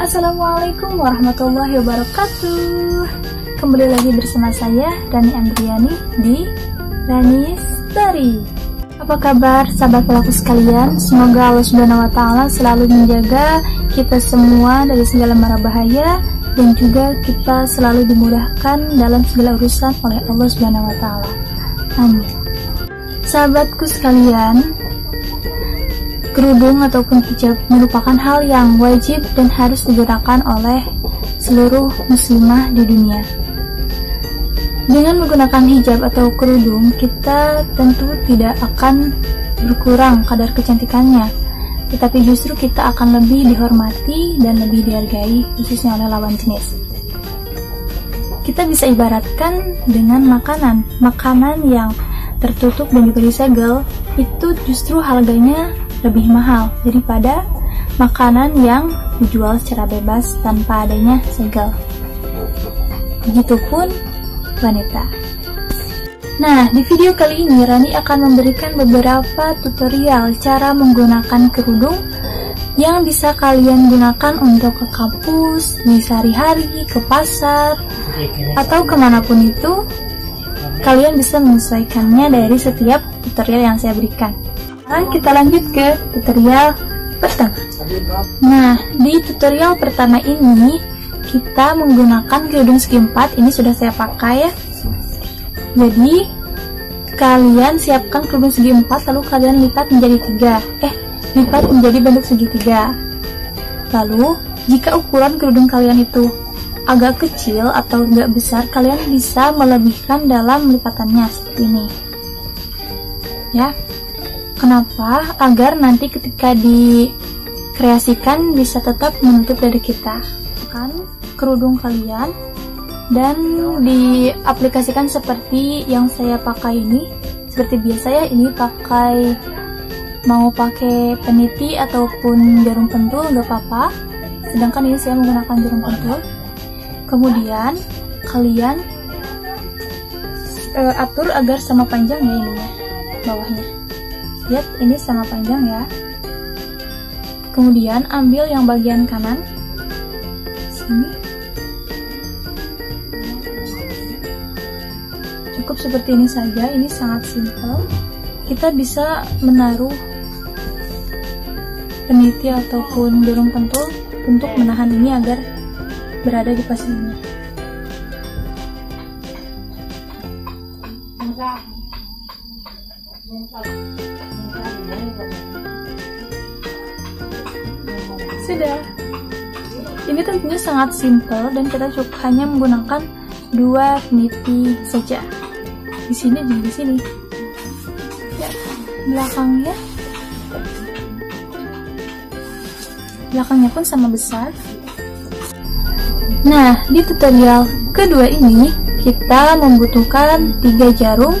Assalamualaikum warahmatullahi wabarakatuh Kembali lagi bersama saya Rani Andriani di Rani Story Apa kabar sahabat pelaku sekalian? Semoga Allah Subhanahu wa taala selalu menjaga kita semua dari segala mara bahaya dan juga kita selalu dimudahkan dalam segala urusan oleh Allah Subhanahu wa taala. Amin. Sahabatku sekalian, kerudung ataupun hijab merupakan hal yang wajib dan harus digunakan oleh seluruh muslimah di dunia. Dengan menggunakan hijab atau kerudung, kita tentu tidak akan berkurang kadar kecantikannya, tetapi justru kita akan lebih dihormati dan lebih dihargai, khususnya oleh lawan jenis. Kita bisa ibaratkan dengan makanan, makanan yang tertutup dan juga disegel, itu justru harganya lebih mahal daripada makanan yang dijual secara bebas tanpa adanya segel. Begitupun wanita. Nah, di video kali ini Rani akan memberikan beberapa tutorial cara menggunakan kerudung yang bisa kalian gunakan untuk ke kampus, di sehari-hari, ke pasar, atau ke mana pun itu, kalian bisa menyesuaikannya dari setiap tutorial yang saya berikan. Sekarang kita lanjut ke tutorial pertama. Nah, di tutorial pertama ini kita menggunakan kerudung segi empat. Ini sudah saya pakai ya. Jadi kalian siapkan kerudung segi empat, lalu kalian lipat menjadi tiga. Eh, lipat menjadi bentuk segitiga. Lalu jika ukuran kerudung kalian itu agak kecil atau enggak besar, kalian bisa melebihkan dalam lipatannya seperti ini. Ya, Kenapa? Agar nanti ketika dikreasikan bisa tetap menutup dari kita. Kan kerudung kalian dan diaplikasikan seperti yang saya pakai ini. Seperti biasa ya, ini pakai mau pakai peniti ataupun jarum pentul nggak apa-apa. Sedangkan ini saya menggunakan jarum pentul. Kemudian kalian uh, atur agar sama panjang ya ininya bawahnya lihat ini sama panjang ya. Kemudian ambil yang bagian kanan. Sini. Cukup seperti ini saja ini sangat simple kita bisa menaruh peniti ataupun jarum pentul untuk menahan ini agar berada di posisinya Sudah. Ini tentunya sangat simple dan kita cukup hanya menggunakan dua niti saja. Di sini dan di sini. Ya, belakangnya. Belakangnya pun sama besar. Nah, di tutorial kedua ini kita membutuhkan tiga jarum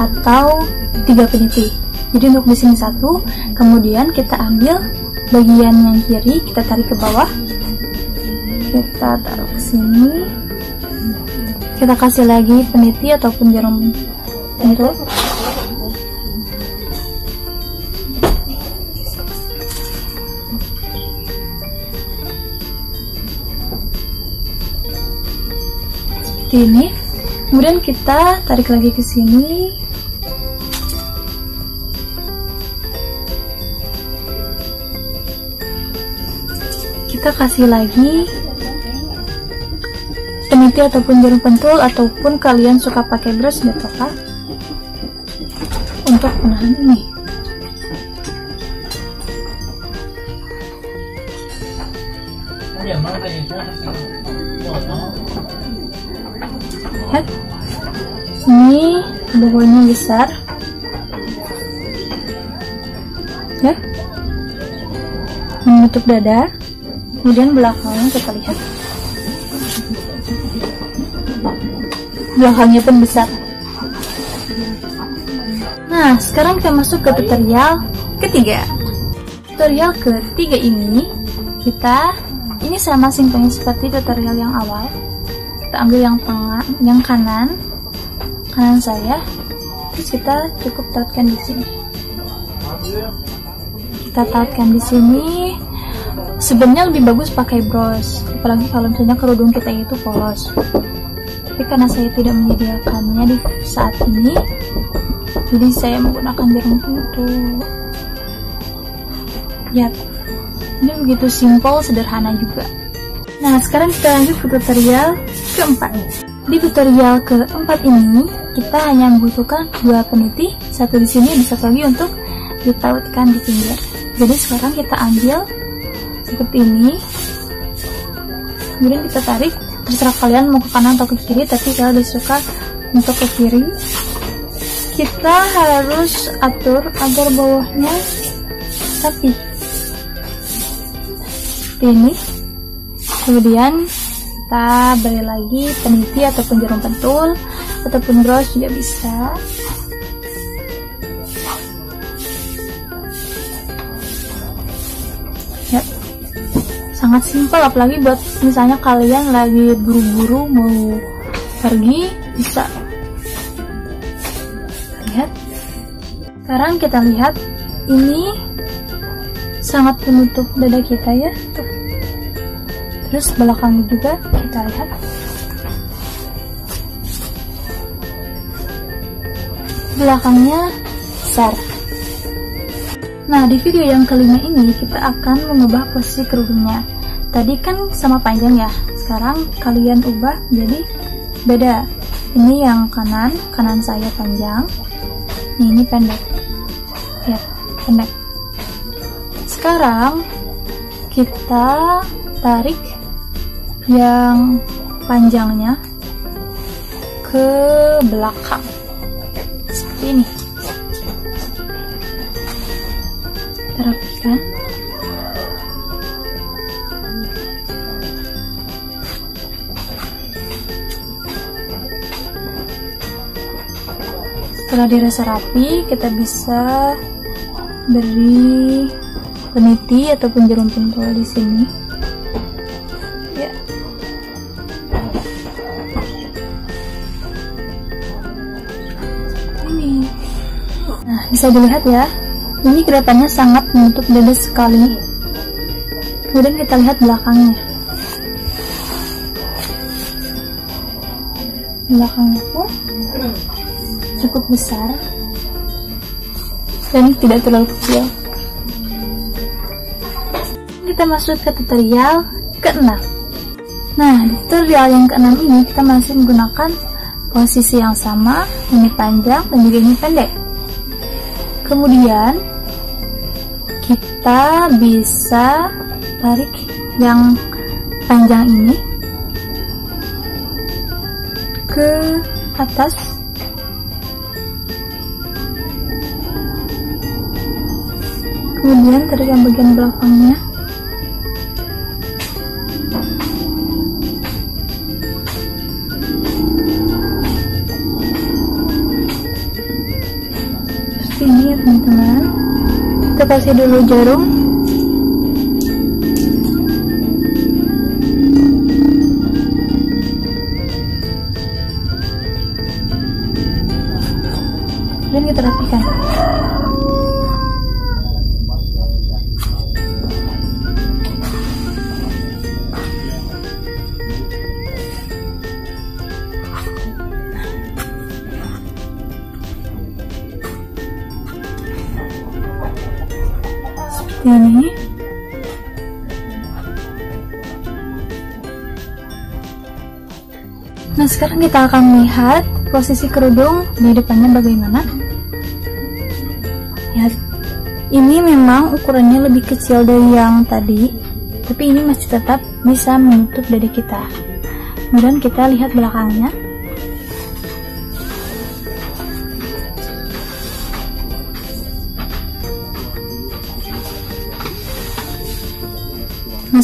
atau tiga peniti. Jadi untuk di sini satu, kemudian kita ambil bagian yang kiri kita tarik ke bawah. Kita taruh ke sini. Kita kasih lagi peniti ataupun jarum pentul seperti ini. Kemudian kita tarik lagi ke sini kita kasih lagi. Peniti ataupun jarum pentul ataupun kalian suka pakai brush gak apa untuk menahan ini. Lihat. Ini besar. Ya. Menutup dada kemudian belakangnya kita lihat. Belakangnya pun besar nah sekarang kita masuk ke tutorial ketiga. Tutorial ketiga ini kita ini sama simpelnya seperti tutorial yang awal. Kita ambil yang tengah yang kanan kanan saya. Terus kita cukup tautkan di sini. Kita tautkan di sini sebenarnya lebih bagus pakai bros apalagi kalau misalnya kerudung kita itu polos. Tapi karena saya tidak menyediakannya di saat ini jadi saya menggunakan jarum pintu. Ya ini begitu simple sederhana juga. Nah sekarang kita lanjut ke tutorial keempat. Di tutorial keempat ini kita hanya membutuhkan dua peniti. Satu di sini dan satu lagi untuk ditautkan di pinggir. Jadi sekarang kita ambil seperti ini. Kemudian kita tarik. Terserah kalian mau ke kanan atau ke kiri tapi kalau disuka untuk ke kiri. Kita harus atur agar bawahnya rapi. Seperti ini. Kemudian kita beri lagi peniti ataupun jarum pentul ataupun brush juga bisa sangat simpel apalagi buat misalnya kalian lagi buru-buru mau pergi bisa. Lihat. Sekarang kita lihat ini sangat menutup dada kita ya. Terus belakangnya juga kita lihat. Belakangnya besar. Nah, di video yang kelima ini kita akan mengubah posisi kerudungnya. Tadi kan sama panjang ya, sekarang kalian ubah jadi beda. Ini yang kanan, kanan saya panjang. ini pendek. Ya, pendek. Sekarang kita tarik yang panjangnya ke belakang. Seperti ini. rapikan setelah dirasa rapi kita bisa beri peniti ataupun jarum pentul di sini. Ya. Ini. Nah bisa dilihat ya. Ini kelihatannya sangat menutup dada sekali. Kemudian kita lihat belakangnya. Belakangnya. pun cukup besar dan tidak terlalu kecil. Kita masuk ke tutorial ke-6. Nah, di tutorial yang ke-6 ini kita masih menggunakan posisi yang sama, ini panjang dan juga ini pendek. Kemudian kita bisa tarik yang panjang ini ke atas kemudian tarik yang bagian belakangnya. Ini ya teman-teman. Kita kasih dulu jarum ini? Nah sekarang kita akan melihat posisi kerudung di depannya bagaimana. Ya ini memang ukurannya lebih kecil dari yang tadi tapi ini masih tetap bisa menutup dada kita. Kemudian kita lihat belakangnya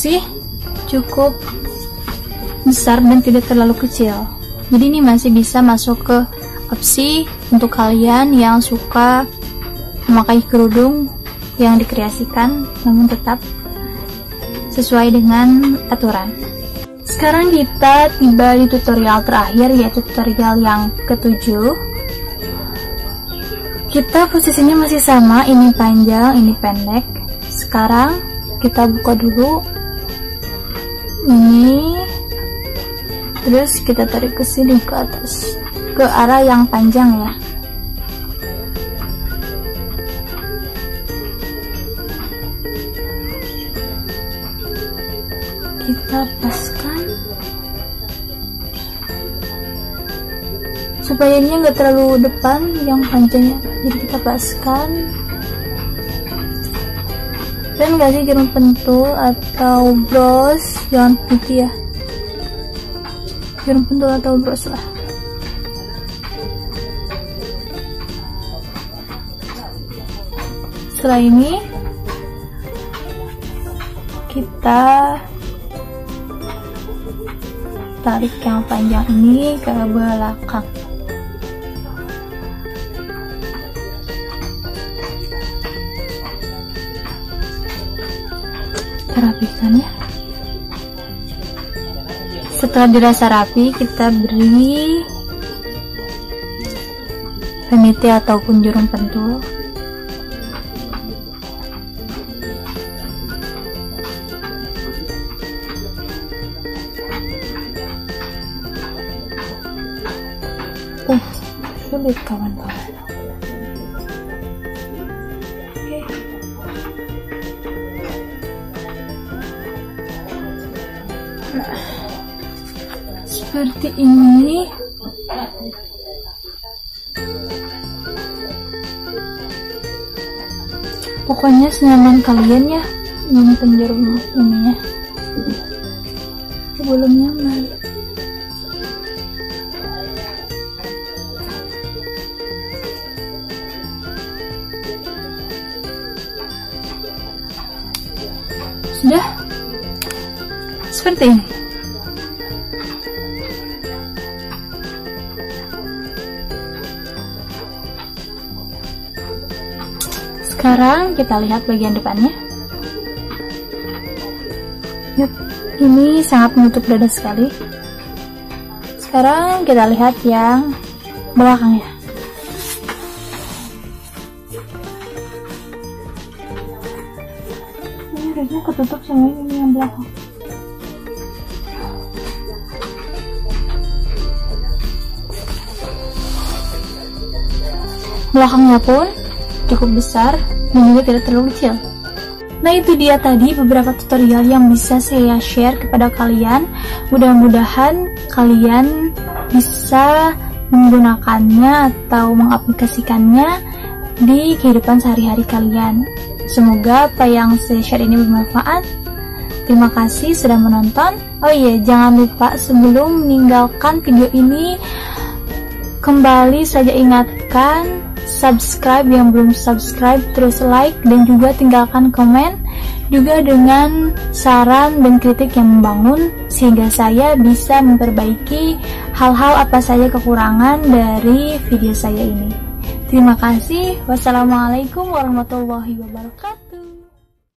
masih cukup besar dan tidak terlalu kecil. Jadi ini masih bisa masuk ke opsi untuk kalian yang suka memakai kerudung yang dikreasikan namun tetap sesuai dengan aturan. Sekarang kita tiba di tutorial terakhir yaitu tutorial yang ketujuh. Kita posisinya masih sama ini panjang ini pendek. Sekarang kita buka dulu ini terus kita tarik ke sini ke atas. Ke arah yang panjang ya. Kita paskan. Supaya ini enggak terlalu depan yang panjangnya. Jadi kita paskan dan kasih jarum pentul atau bros? Jangan putih ya. Jarum pentul atau bros lah. Setelah ini kita tarik yang panjang ini ke belakang rapikan ya. Setelah dirasa rapi kita beri peniti ataupun jarum pentul. Uh sulit kawan-kawan seperti ini. Pokoknya senyaman kalian ya yang penjarum ininya belum nyaman. Sudah? Seperti ini Sekarang kita lihat bagian depannya. Yuk, ini sangat menutup dada sekali. Sekarang kita lihat yang belakangnya. Ini dadanya ketutup sama ini yang belakang. Belakangnya pun cukup besar dan juga tidak terlalu kecil. Nah itu dia tadi beberapa tutorial yang bisa saya share kepada kalian. Mudah-mudahan kalian bisa menggunakannya atau mengaplikasikannya di kehidupan sehari-hari kalian. Semoga apa yang saya share ini bermanfaat. Terima kasih sudah menonton. Oh iya, jangan lupa sebelum meninggalkan video ini kembali saja ingatkan subscribe yang belum subscribe terus like dan juga tinggalkan komen juga dengan saran dan kritik yang membangun sehingga saya bisa memperbaiki hal-hal apa saja kekurangan dari video saya ini. Terima kasih. Wassalamualaikum warahmatullahi wabarakatuh.